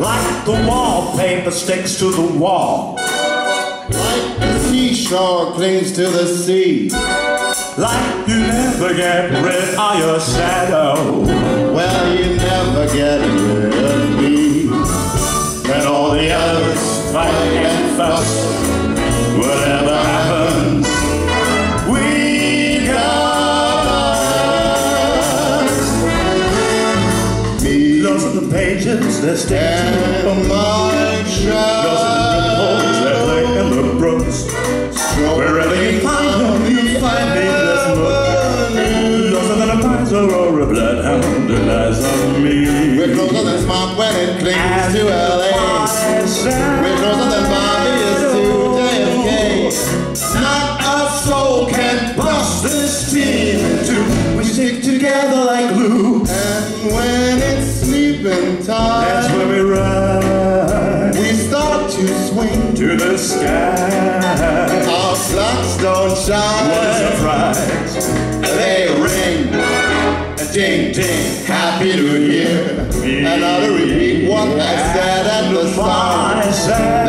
Like the wallpaper sticks to the wall. Like the seashore clings to the sea. Like you never get rid of your shadow. Well, you never get rid of me. When all the others fight and fuss, whatever Those are the pages that stick to and the my Those are the ripples that play in the brooks. Wherever you find them, you find me this book. Those are the miser or a bloodhound that lies on me. We're closer than smart when it clings to LA. We're closer than Bobby is to JFK. Not a soul can bust this team in two. We stick together like glue. And when to the sky. Our clocks don't What a shine. surprise! They ring. A ding, ding, happy new year. And I'll repeat what I said at the start.